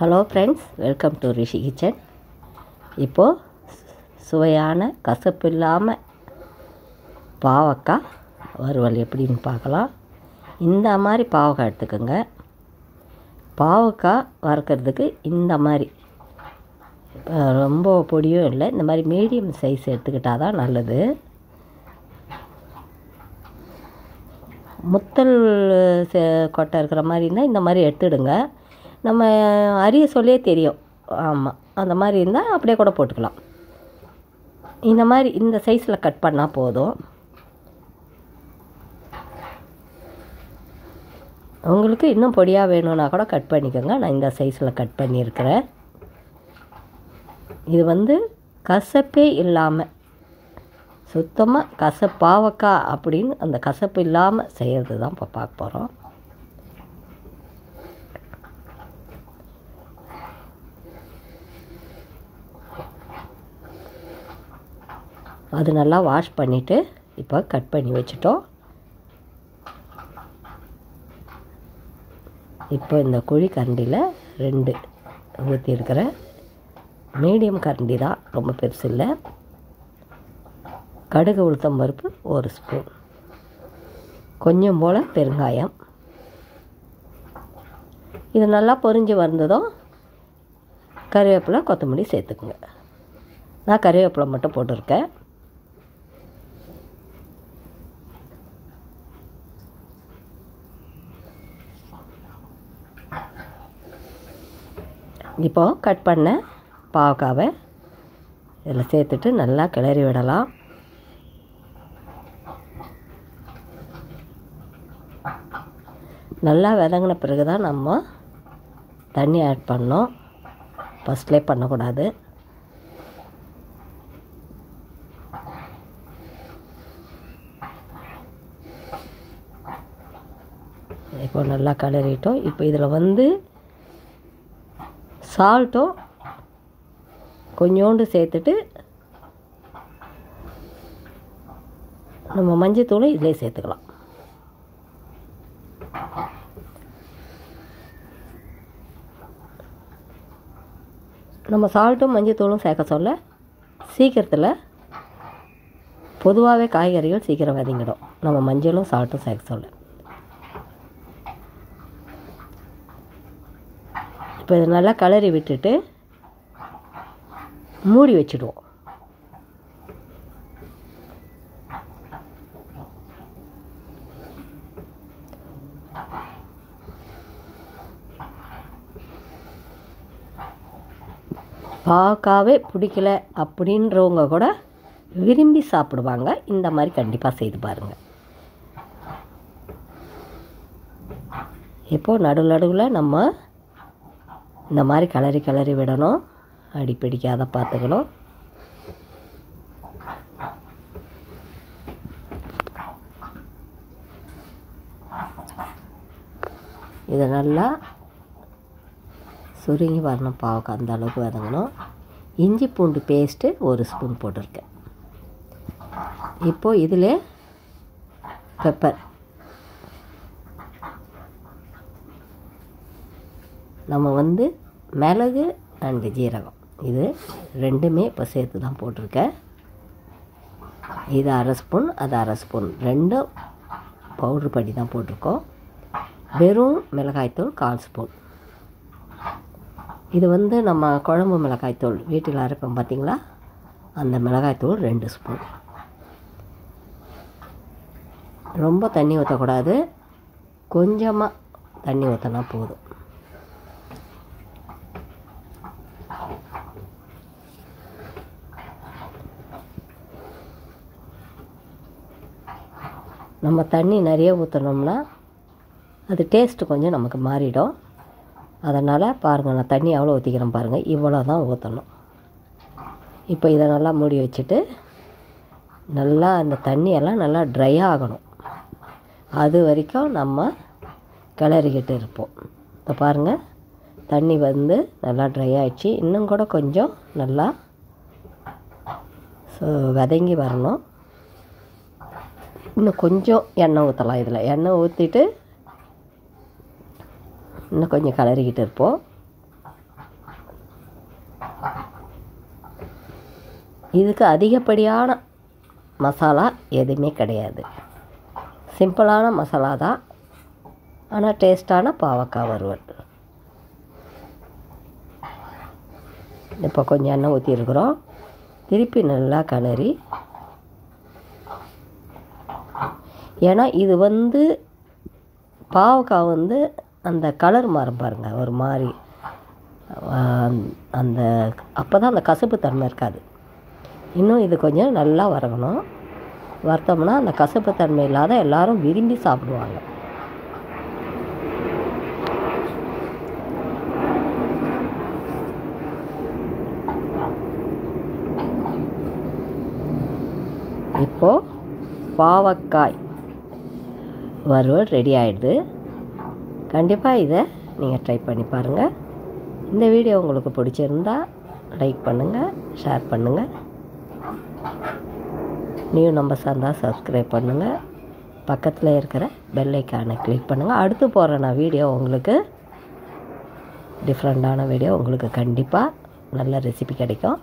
Hello friends welcome to Rishi kitchen இப்போது சுவையான கசப்பு இல்லாமல் பாவக்காய் வறுவல் எப்படின்னு பார்க்கலாம். இந்த மாதிரி பாவக்காய் எடுத்துக்கோங்க. பாவக்காய் வறுக்கிறதுக்கு இந்த மாதிரி ரொம்ப பொடியும் இல்லை இந்த மாதிரி மீடியம் சைஸ் எடுத்துக்கிட்டால் தான் நல்லது. முத்தல் கொட்டை இருக்கிற மாதிரி இருந்தால் இந்த மாதிரி எடுத்துடுங்க. நம்ம அரிய சொல்லியே தெரியும். ஆமாம் அந்த மாதிரி இருந்தால் அப்படியே கூட போட்டுக்கலாம். இந்த மாதிரி இந்த சைஸில் கட் பண்ணால் போதும். உங்களுக்கு இன்னும் பொடியாக வேணும்னா கூட கட் பண்ணிக்கோங்க. நான் இந்த சைஸில் கட் பண்ணியிருக்கிறேன். இது வந்து கசப்பே இல்லாமல் சுத்தமாக கசப்பாவக்காய் அப்படின்னு அந்த கசப்பு இல்லாமல் செய்கிறது தான் இப்போ பார்க்க போகிறோம் அது நல்லா வாஷ் பண்ணிவிட்டு இப்போ கட் பண்ணி வச்சுட்டோம். இப்போ இந்த குழி கரண்டியில் ரெண்டு ஊற்றிருக்கிறேன் மீடியம் கரண்டி தான் ரொம்ப பெருசு இல்லை. கடுகு உளுத்தம் பருப்பு ஒரு ஸ்பூன். கொஞ்சம் போல் பெருங்காயம். இது நல்லா பொறிஞ்சு வந்ததும் கருவேப்பிலை கொத்தமல்லி சேர்த்துக்குங்க. நான் கருவேப்பிலை மட்டும் போட்டிருக்கேன். இப்போது கட் பண்ண பாவக்காவை இதில் சேர்த்துட்டு நல்லா கிளறி விடலாம். நல்லா விதங்கின பிறகு தான் நம்ம தண்ணி ஆட் பண்ணோம். ஃபஸ்ட்லே பண்ணக்கூடாது. இப்போ நல்லா கிளறிட்டோம். இப்போ இதில் வந்து சால்ட்டும் கொஞ்சோண்டு சேர்த்துட்டு நம்ம மஞ்சத்தூளும் இதிலே சேர்த்துக்கலாம். நம்ம சால்ட்டும் மஞ்சத்தூளும் சேர்க்க சொல்ல சீக்கிரத்தில் பொதுவாகவே காய்கறிகள் சீக்கிரம் வதங்கிடும். நம்ம மஞ்சளும் சால்ட்டும் சேர்க்க சொல்ல. இப்போ இதை நல்லா கிளறி விட்டுட்டு மூடி வச்சுடுவோம். பாவக்காவே பிடிக்கல அப்படின்றவங்க கூட விரும்பி சாப்பிடுவாங்க. இந்த மாதிரி கண்டிப்பாக செய்து பாருங்கள் இப்போது நடு நடுவில் நம்ம இந்த மாதிரி கிளறி கிளறி விடணும். அடி பிடிக்காத பார்த்துக்கணும் இதை நல்லா சுருங்கி வரணும் பாவக்காய் அந்த அளவுக்கு வதங்கணும். இஞ்சி பூண்டு பேஸ்ட்டு ஒரு ஸ்பூன் போட்டிருக்கேன். இப்போது இதில் பெப்பர் நம்ம வந்து மிளகு அண்டு ஜீரகம். இது ரெண்டுமே இப்போ சேர்த்து தான் போட்டிருக்கேன். இது அரை ஸ்பூன் அது அரை ஸ்பூன். ரெண்டும் பவுட்ரு படி தான் போட்டிருக்கோம். வெறும் மிளகாய்த்தூள் கால் ஸ்பூன். இது வந்து நம்ம குழம்பு மிளகாய்த்தூள் வீட்டில் அரைப்போம் பார்த்தீங்களா அந்த மிளகாய்த்தூள் ரெண்டு ஸ்பூன். ரொம்ப தண்ணி ஊற்றக்கூடாது கொஞ்சமாக தண்ணி ஊற்றினா போதும். நம்ம தண்ணி நிறைய ஊற்றினோம்னா அது டேஸ்ட்டு கொஞ்சம் நமக்கு மாறிடும். அதனால் பாருங்கள் நான் தண்ணி எவ்வளோ ஊற்றிக்கிறேன் பாருங்கள் இவ்வளோ தான் ஊற்றணும் இப்போ இதை நல்லா மூடி வச்சுட்டு நல்லா அந்த தண்ணியெல்லாம் நல்லா ட்ரை ஆகணும். அது வரைக்கும் நம்ம கிளறிக்கிட்டு இருப்போம். இப்போ பாருங்கள் தண்ணி வந்து நல்லா ட்ரை ஆகிடுச்சு இன்னும் கூட கொஞ்சம் நல்லா ஸோ வதங்கி வரணும். இன்னும் கொஞ்சம் எண்ணெய் ஊற்றலாம் இதில். எண்ணெய் ஊற்றிட்டு இன்னும் கொஞ்சம் கலரிக்கிட்டு இருப்போம். இதுக்கு அதிகப்படியான மசாலா எதுவுமே கிடையாது. சிம்பிளான மசாலா தான். ஆனால் டேஸ்ட்டான பாவக்காய் வறுவல். இப்போ கொஞ்சம் எண்ணெய் ஊற்றிருக்குறோம் திருப்பி நல்லா கலரி ஏன்னா இது வந்து பாவக்காய் வந்து அந்த கலர் மாறும் பாருங்கள் ஒரு மாதிரி அந்த அப்போ தான் அந்த கசப்பு தன்மை இருக்காது. இன்னும் இது கொஞ்சம் நல்லா வறக்கணும் வறுத்தோம்னா அந்த கசப்பு தன்மை இல்லாத எல்லாரும் விரும்பி சாப்பிடுவாங்க. இப்போது பாவக்காய். வறுவல் ரெடி ஆகிடுது கண்டிப்பாக இதை நீங்கள் ட்ரை பண்ணி பாருங்கள் இந்த வீடியோ உங்களுக்கு பிடிச்சிருந்தா லைக் பண்ணுங்கள் ஷேர் பண்ணுங்கள் நியூ நம்பர்ஸாக இருந்தால் சப்ஸ்கிரைப் பண்ணுங்கள் பக்கத்தில் இருக்கிற பெல்லைக்கானை கிளிக் பண்ணுங்கள் அடுத்து போகிற நான் வீடியோ உங்களுக்கு டிஃப்ரெண்ட்டான வீடியோ உங்களுக்கு கண்டிப்பாக நல்ல ரெசிபி கிடைக்கும்.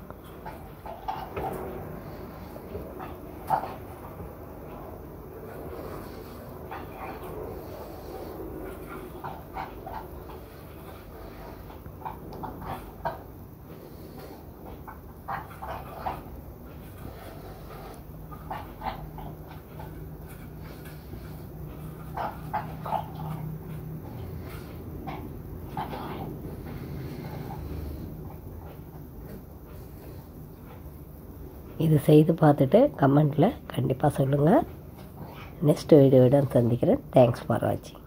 இது செய்து பார்த்துட்டு கமெண்ட்டில் கண்டிப்பாக சொல்லுங்கள் நெக்ஸ்ட் வீடியோவிடம் சந்திக்கிறேன். தேங்க்ஸ் ஃபார் வாட்சிங்